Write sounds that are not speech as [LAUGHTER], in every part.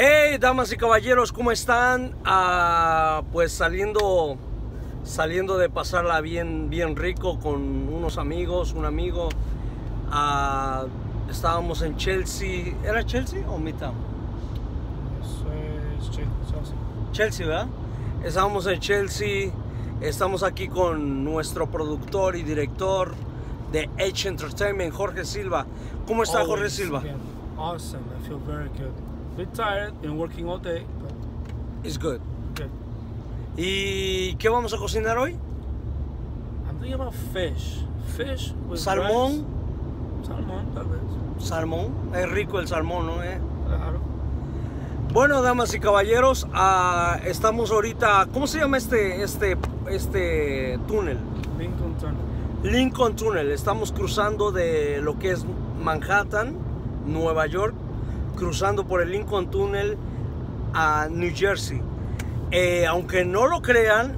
Hey, damas y caballeros, ¿cómo están? Ah, pues saliendo, saliendo de pasarla bien, bien rico con unos amigos, un amigo. Ah, estábamos en Chelsea. ¿Era Chelsea o Midtown? Es Chelsea. Chelsea, ¿verdad? Estábamos en Chelsea. Estamos aquí con nuestro productor y director de Edge Entertainment, Jorge Silva. ¿Cómo está Jorge Silva? Awesome. I feel very good. Bit tired and working all day, but It's good. good. ¿Y qué vamos a cocinar hoy? I'm thinking about fish. Fish with Salmón. rice. Salmón, tal vez. Salmón. Es rico el salmón, ¿no? Eh? Claro. Bueno, damas y caballeros, ah, estamos ahorita. ¿Cómo se llama este, este, este túnel? Lincoln Tunnel. Lincoln Tunnel. Estamos cruzando de lo que es Manhattan, Nueva York, cruzando por el Lincoln Tunnel a New Jersey. Eh, aunque no lo crean,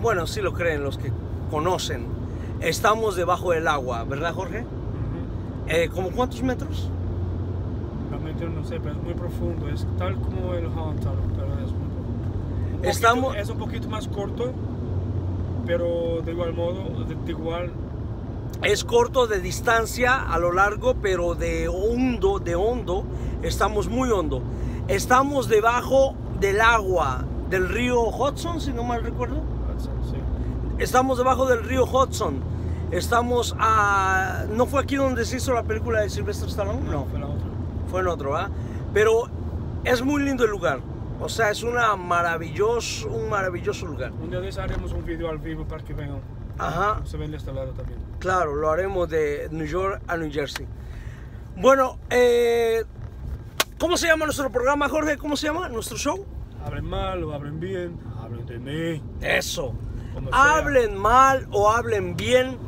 bueno, sí lo creen los que conocen, estamos debajo del agua, ¿verdad, Jorge? Ujú. Eh, ¿Como cuántos metros? Realmente no sé, pero es muy profundo. Es tal como el Tunnel, pero es muy profundo. Poquito- Estamos- Es un poquito más corto, pero de igual modo, de, de igual. Es corto de distancia a lo largo, pero de hondo, de hondo, estamos muy hondo. Estamos debajo del agua del río Hudson, si no mal recuerdo. Sí. Estamos debajo del río Hudson. Estamos a... ¿No fue aquí donde se hizo la película de Sylvester Stallone? No, fue la otra. fue en otro, ¿ah? Pero es muy lindo el lugar. O sea, es una maravilloso, un maravilloso lugar. Un día de haremos un video al vivo para que vengan. Ajá. Se ven de este lado también. Claro, lo haremos de New York a New Jersey. Bueno, eh, ¿cómo se llama nuestro programa, Jorge? ¿Cómo se llama nuestro show? Hablen mal o hablen bien, hablen de mí. Eso. Como sea. Hablen mal o hablen bien,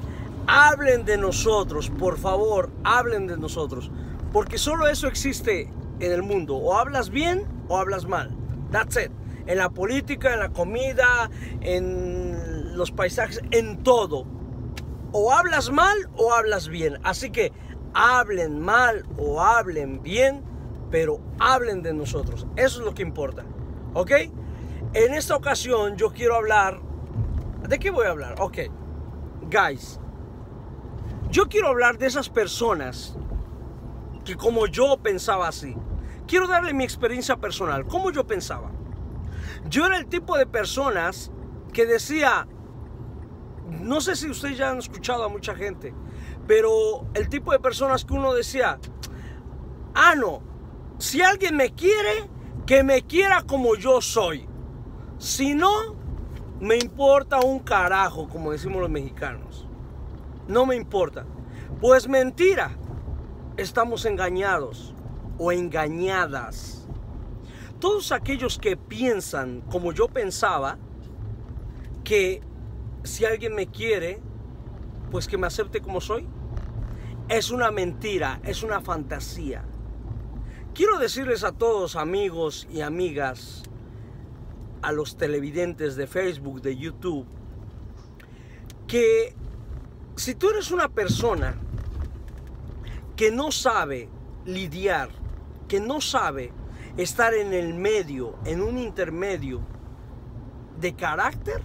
hablen de nosotros, por favor, hablen de nosotros. Porque solo eso existe en el mundo. O hablas bien o hablas mal. That's it. En la política, en la comida, en los paisajes, en todo. O hablas mal o hablas bien. Así que hablen mal o hablen bien, pero hablen de nosotros. Eso es lo que importa. ¿Ok? En esta ocasión yo quiero hablar... ¿De qué voy a hablar? Ok. Guys. Yo quiero hablar de esas personas que como yo pensaba así. Quiero darle mi experiencia personal, cómo yo pensaba. Yo era el tipo de personas que decía, no sé si ustedes ya han escuchado a mucha gente, pero el tipo de personas que uno decía, ah, no, si alguien me quiere, que me quiera como yo soy. Si no, me importa un carajo, como decimos los mexicanos. No me importa. Pues mentira, estamos engañados o engañadas. Todos aquellos que piensan como yo pensaba, que si alguien me quiere, pues que me acepte como soy, es una mentira, es una fantasía. Quiero decirles a todos amigos y amigas, a los televidentes de Facebook, de YouTube, que si tú eres una persona que no sabe lidiar, que no sabe estar en el medio, en un intermedio de carácter,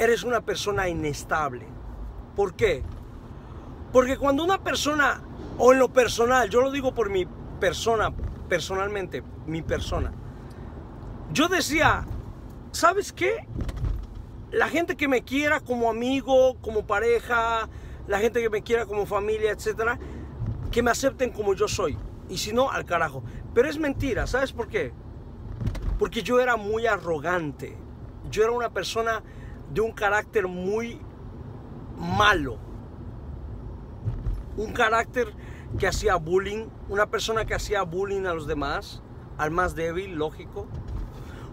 eres una persona inestable. ¿Por qué? Porque cuando una persona, o en lo personal, yo lo digo por mi persona, personalmente, mi persona, yo decía, ¿sabes qué? La gente que me quiera como amigo, como pareja, la gente que me quiera como familia, etcétera, que me acepten como yo soy. Y si no, al carajo. Pero es mentira, ¿sabes por qué? Porque yo era muy arrogante. Yo era una persona de un carácter muy malo. Un carácter que hacía bullying, una persona que hacía bullying a los demás, al más débil, lógico.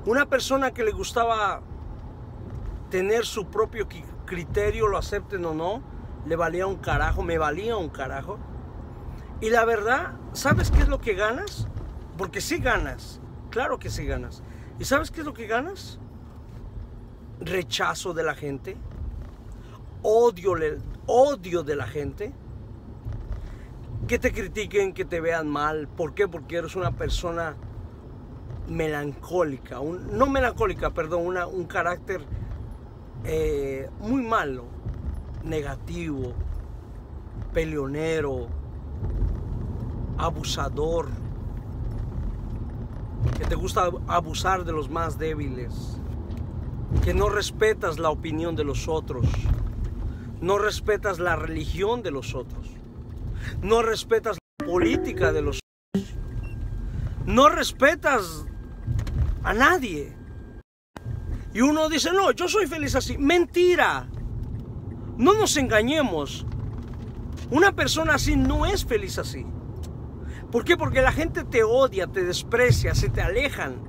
Una persona que le gustaba tener su propio criterio, lo acepten o no, le valía un carajo, me valía un carajo. Y la verdad, ¿sabes qué es lo que ganas? Porque sí ganas, claro que sí ganas. ¿Y sabes qué es lo que ganas? Rechazo de la gente, odio, odio de la gente, que te critiquen, que te vean mal. ¿Por qué? Porque eres una persona melancólica, no melancólica, perdón, una, un carácter eh, muy malo, negativo, peleonero, abusador, que te gusta abusar de los más débiles, que no respetas la opinión de los otros, no respetas la religión de los otros, no respetas la política de los otros, no respetas a nadie. Y uno dice, no, yo soy feliz así. Mentira. No nos engañemos. Una persona así no es feliz así. ¿Por qué? Porque la gente te odia, te desprecia, se te alejan.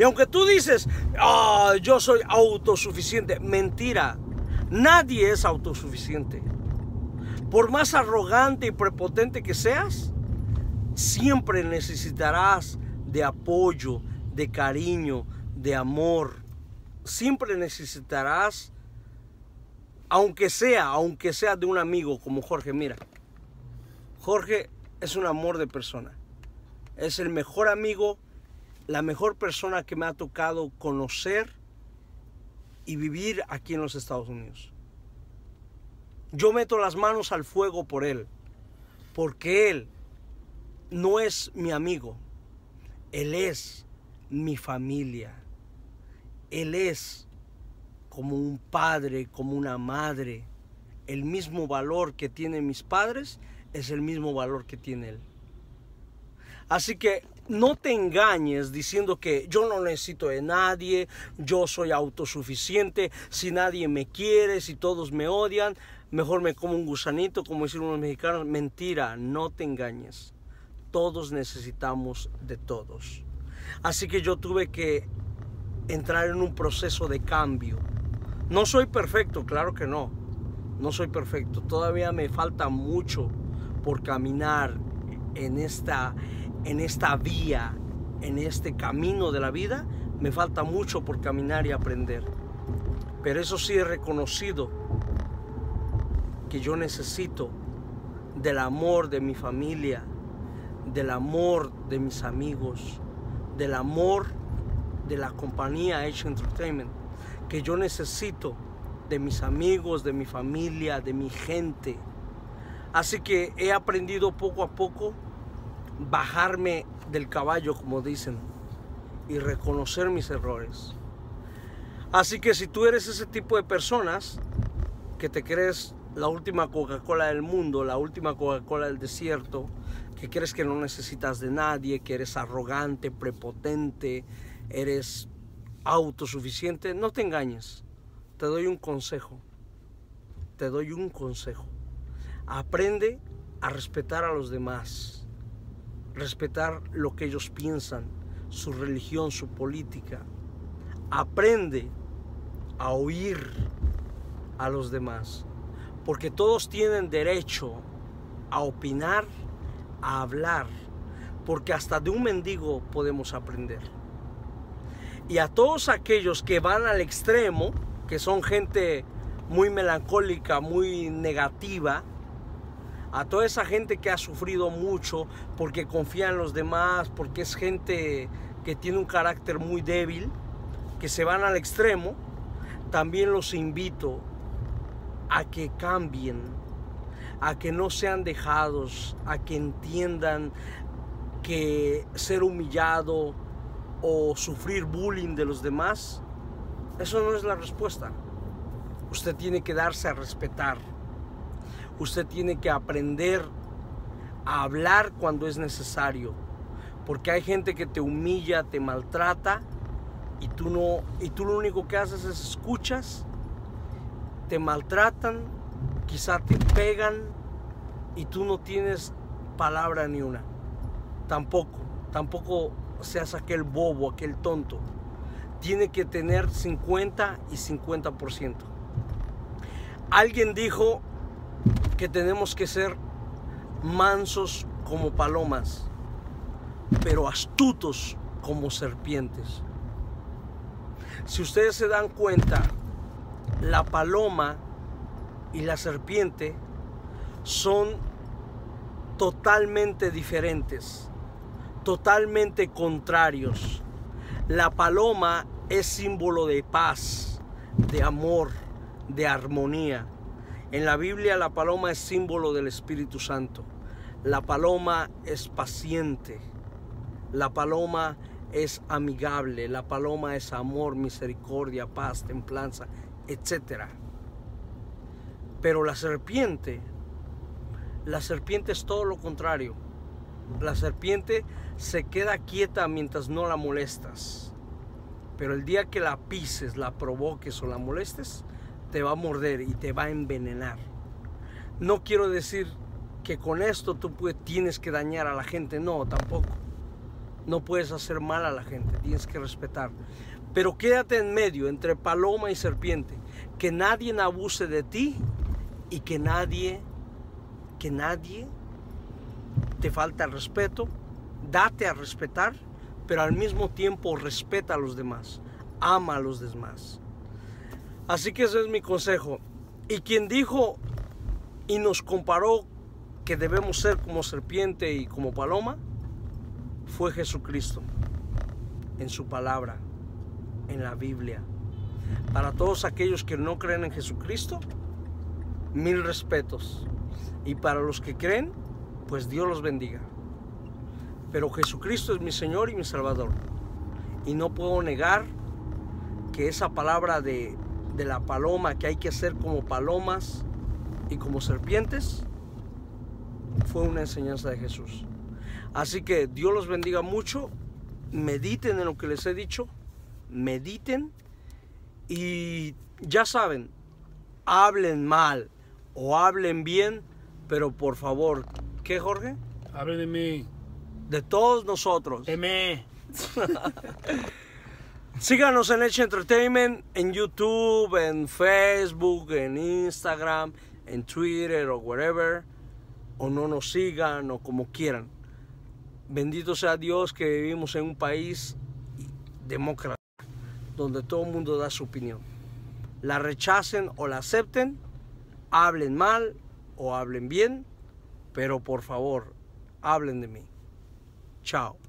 Y aunque tú dices, oh, yo soy autosuficiente, mentira. Nadie es autosuficiente. Por más arrogante y prepotente que seas, siempre necesitarás de apoyo, de cariño, de amor. Siempre necesitarás, aunque sea, aunque sea de un amigo como Jorge, mira. Jorge es un amor de persona. Es el mejor amigo, la mejor persona que me ha tocado conocer y vivir aquí en los Estados Unidos. Yo meto las manos al fuego por él, porque él no es mi amigo, él es mi familia. Él es como un padre, como una madre. El mismo valor que tienen mis padres es el mismo valor que tiene Él. Así que no te engañes diciendo que yo no necesito de nadie, yo soy autosuficiente, si nadie me quiere, si todos me odian, mejor me como un gusanito, como dicen unos mexicanos. Mentira, no te engañes. Todos necesitamos de todos. Así que yo tuve que entrar en un proceso de cambio. No soy perfecto, claro que no. No soy perfecto. Todavía me falta mucho por caminar en esta, en esta vía, en este camino de la vida, me falta mucho por caminar y aprender. Pero eso sí he reconocido que yo necesito del amor de mi familia, del amor de mis amigos, del amor de la compañía Edge Entertainment, que yo necesito de mis amigos, de mi familia, de mi gente Así que he aprendido poco a poco bajarme del caballo, como dicen, y reconocer mis errores. Así que si tú eres ese tipo de personas que te crees la última Coca-Cola del mundo, la última Coca-Cola del desierto, que crees que no necesitas de nadie, que eres arrogante, prepotente, eres autosuficiente, no te engañes. Te doy un consejo. Te doy un consejo. Aprende a respetar a los demás, respetar lo que ellos piensan, su religión, su política. Aprende a oír a los demás, porque todos tienen derecho a opinar, a hablar, porque hasta de un mendigo podemos aprender. Y a todos aquellos que van al extremo, que son gente muy melancólica, muy negativa, a toda esa gente que ha sufrido mucho porque confía en los demás, porque es gente que tiene un carácter muy débil, que se van al extremo, también los invito a que cambien, a que no sean dejados, a que entiendan que ser humillado o sufrir bullying de los demás, eso no es la respuesta. Usted tiene que darse a respetar usted tiene que aprender a hablar cuando es necesario. Porque hay gente que te humilla, te maltrata y tú no y tú lo único que haces es escuchas, te maltratan, quizá te pegan y tú no tienes palabra ni una. Tampoco, tampoco seas aquel bobo, aquel tonto. Tiene que tener 50 y 50%. Alguien dijo que tenemos que ser mansos como palomas, pero astutos como serpientes. Si ustedes se dan cuenta, la paloma y la serpiente son totalmente diferentes, totalmente contrarios. La paloma es símbolo de paz, de amor, de armonía. En la Biblia la paloma es símbolo del Espíritu Santo. La paloma es paciente. La paloma es amigable. La paloma es amor, misericordia, paz, templanza, etc. Pero la serpiente, la serpiente es todo lo contrario. La serpiente se queda quieta mientras no la molestas. Pero el día que la pises, la provoques o la molestes, te va a morder y te va a envenenar. No quiero decir que con esto tú tienes que dañar a la gente, no, tampoco. No puedes hacer mal a la gente, tienes que respetar. Pero quédate en medio entre paloma y serpiente, que nadie abuse de ti y que nadie, que nadie te falta el respeto, date a respetar, pero al mismo tiempo respeta a los demás, ama a los demás. Así que ese es mi consejo. Y quien dijo y nos comparó que debemos ser como serpiente y como paloma, fue Jesucristo en su palabra, en la Biblia. Para todos aquellos que no creen en Jesucristo, mil respetos. Y para los que creen, pues Dios los bendiga. Pero Jesucristo es mi Señor y mi Salvador. Y no puedo negar que esa palabra de de la paloma, que hay que ser como palomas y como serpientes, fue una enseñanza de Jesús. Así que Dios los bendiga mucho, mediten en lo que les he dicho, mediten y ya saben, hablen mal o hablen bien, pero por favor, ¿qué Jorge? Hablen de mí. De todos nosotros. De mí. [LAUGHS] Síganos en Edge Entertainment en YouTube, en Facebook, en Instagram, en Twitter o wherever. O no nos sigan o como quieran. Bendito sea Dios que vivimos en un país demócrata, donde todo el mundo da su opinión. La rechacen o la acepten, hablen mal o hablen bien, pero por favor, hablen de mí. Chao.